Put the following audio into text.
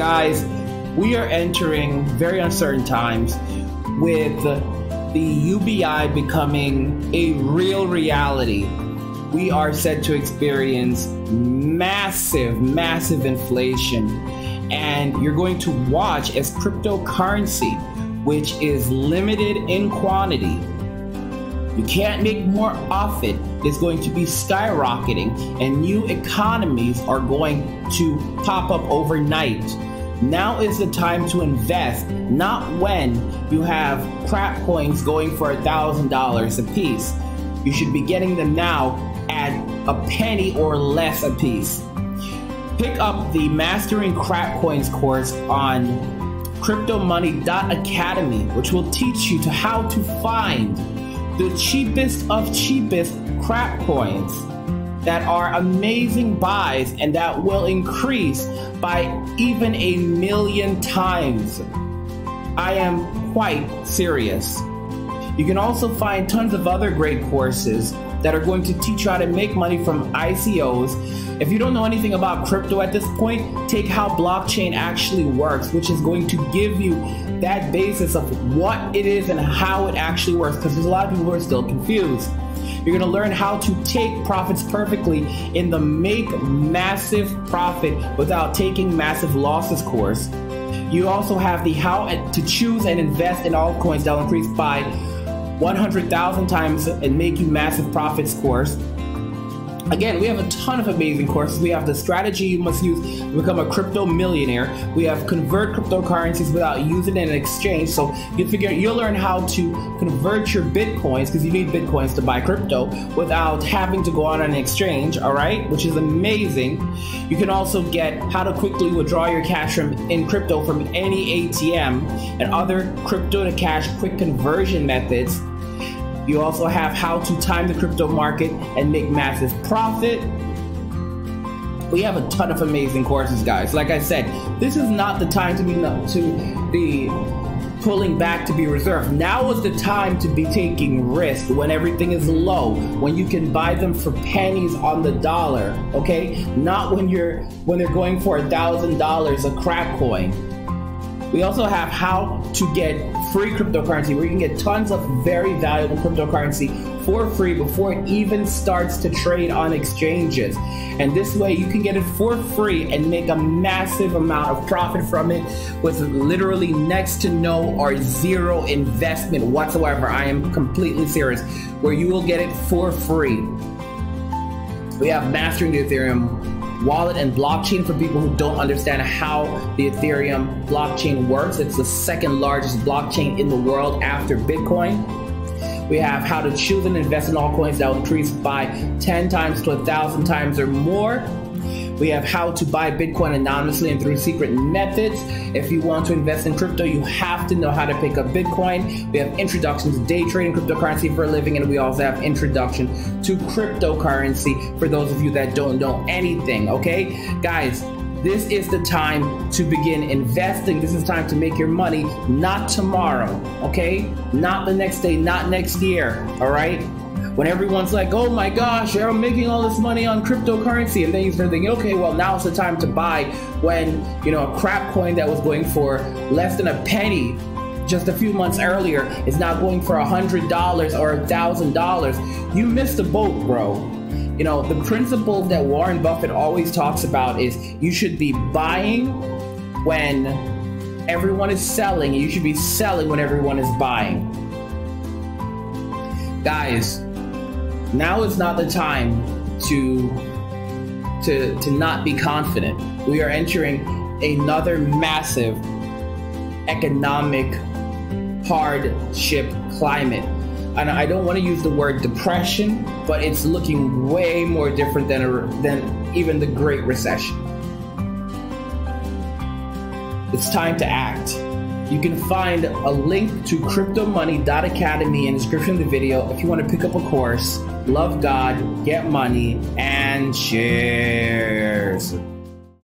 Guys, we are entering very uncertain times with the UBI becoming a real reality. We are set to experience massive, massive inflation. And you're going to watch as cryptocurrency, which is limited in quantity, you can't make more off it. It's going to be skyrocketing, and new economies are going to pop up overnight. Now is the time to invest, not when you have crap coins going for a thousand dollars a piece. You should be getting them now at a penny or less a piece. Pick up the Mastering Crap Coins course on cryptomoney.academy, which will teach you to how to find the cheapest of cheapest crap coins that are amazing buys and that will increase by even a million times. I am quite serious. You can also find tons of other great courses that are going to teach you how to make money from ICOs. If you don't know anything about crypto at this point, take how blockchain actually works, which is going to give you that basis of what it is and how it actually works because there's a lot of people who are still confused. You're going to learn how to take profits perfectly in the make massive profit without taking massive losses course. You also have the how to choose and invest in altcoins that will increase by 100,000 times and make you massive profits course. Again, we have a ton of amazing courses. We have the strategy you must use to become a crypto millionaire. We have convert cryptocurrencies without using an exchange. So you figure you'll learn how to convert your bitcoins because you need bitcoins to buy crypto without having to go on an exchange. All right, which is amazing. You can also get how to quickly withdraw your cash from in crypto from any ATM and other crypto to cash quick conversion methods you also have how to time the crypto market and make massive profit. We have a ton of amazing courses, guys. Like I said, this is not the time to be to be pulling back to be reserved. Now is the time to be taking risk when everything is low, when you can buy them for pennies on the dollar, okay? Not when you're when they're going for a thousand dollars a crap coin. We also have how to get free cryptocurrency where you can get tons of very valuable cryptocurrency for free before it even starts to trade on exchanges. And this way you can get it for free and make a massive amount of profit from it with literally next to no or zero investment whatsoever. I am completely serious, where you will get it for free. We have Mastering the Ethereum wallet and blockchain for people who don't understand how the Ethereum blockchain works. It's the second largest blockchain in the world after Bitcoin. We have how to choose and invest in altcoins that will increase by 10 times to 1,000 times or more. We have how to buy Bitcoin anonymously and through secret methods. If you want to invest in crypto, you have to know how to pick up Bitcoin. We have introduction to day trading cryptocurrency for a living, and we also have introduction to cryptocurrency for those of you that don't know anything. Okay, guys, this is the time to begin investing. This is time to make your money, not tomorrow, okay? Not the next day, not next year, all right? When everyone's like, oh my gosh, I'm making all this money on cryptocurrency. And then you start thinking, okay, well, now's the time to buy when, you know, a crap coin that was going for less than a penny just a few months earlier is now going for a $100 or a $1,000. You missed the boat, bro. You know, the principle that Warren Buffett always talks about is you should be buying when everyone is selling, you should be selling when everyone is buying. Guys, now is not the time to to to not be confident. We are entering another massive economic hardship climate. And I don't want to use the word depression, but it's looking way more different than a, than even the Great Recession. It's time to act. You can find a link to cryptomoney.academy in the description of the video if you want to pick up a course love God, get money, and cheers.